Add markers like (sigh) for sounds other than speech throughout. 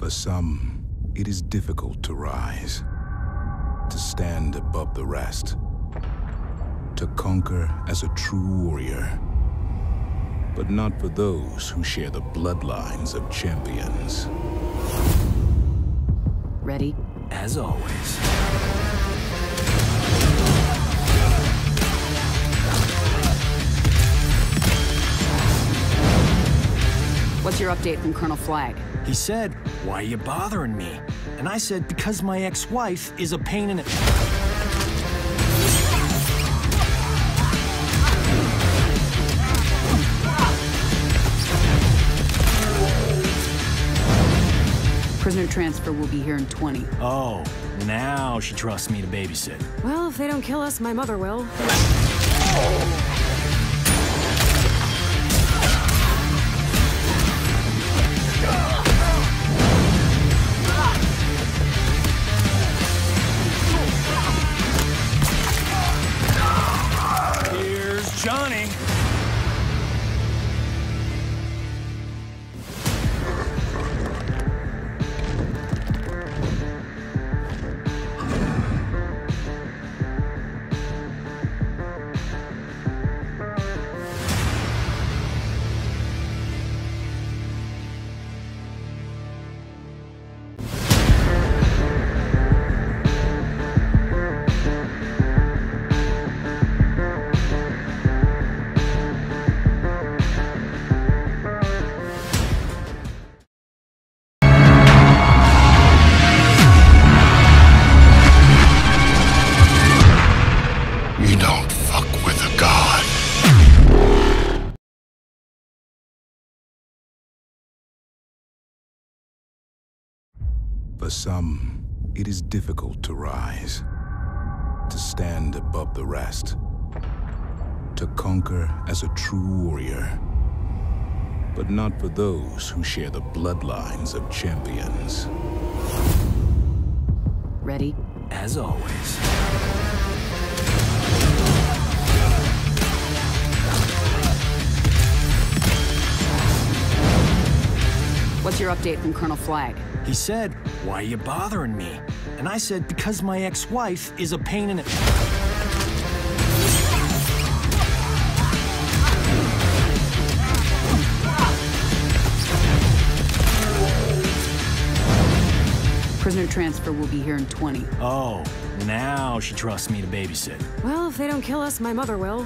For some, it is difficult to rise, to stand above the rest, to conquer as a true warrior. But not for those who share the bloodlines of champions. Ready? As always. What's your update from Colonel Flagg? He said, Why are you bothering me? And I said, Because my ex wife is a pain in the. Prisoner transfer will be here in 20. Oh, now she trusts me to babysit. Well, if they don't kill us, my mother will. For some, it is difficult to rise, to stand above the rest, to conquer as a true warrior. But not for those who share the bloodlines of champions. Ready? As always. What's your update from Colonel Flagg? He said, Why are you bothering me? And I said, Because my ex wife is a pain in the. (laughs) Prisoner transfer will be here in 20. Oh, now she trusts me to babysit. Well, if they don't kill us, my mother will.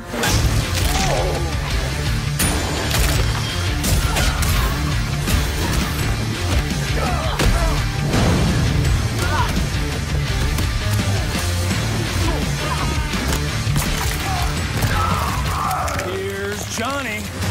Johnny.